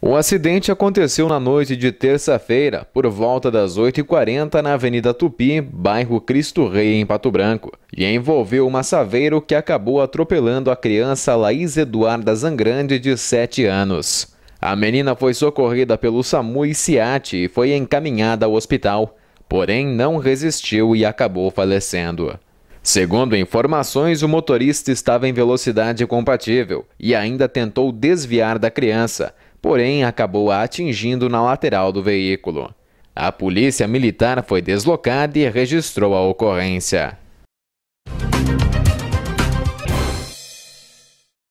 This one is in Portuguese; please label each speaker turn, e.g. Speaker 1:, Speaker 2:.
Speaker 1: O acidente aconteceu na noite de terça-feira, por volta das 8h40 na Avenida Tupi, bairro Cristo Rei, em Pato Branco, e envolveu uma saveiro que acabou atropelando a criança Laís Eduarda Zangrande, de 7 anos. A menina foi socorrida pelo SAMU e SIAT e foi encaminhada ao hospital, porém não resistiu e acabou falecendo. Segundo informações, o motorista estava em velocidade compatível e ainda tentou desviar da criança, porém acabou a atingindo na lateral do veículo. A polícia militar foi deslocada e registrou a ocorrência.